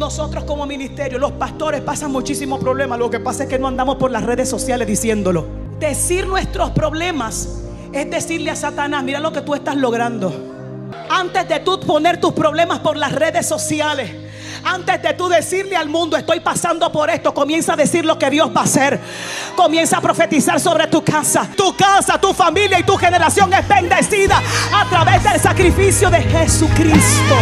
Nosotros como ministerio, los pastores pasan muchísimos problemas. Lo que pasa es que no andamos por las redes sociales diciéndolo. Decir nuestros problemas es decirle a Satanás, mira lo que tú estás logrando. Antes de tú poner tus problemas por las redes sociales. Antes de tú decirle al mundo, estoy pasando por esto, comienza a decir lo que Dios va a hacer. Comienza a profetizar sobre tu casa. Tu casa, tu familia y tu generación es bendecida a través del sacrificio de Jesucristo.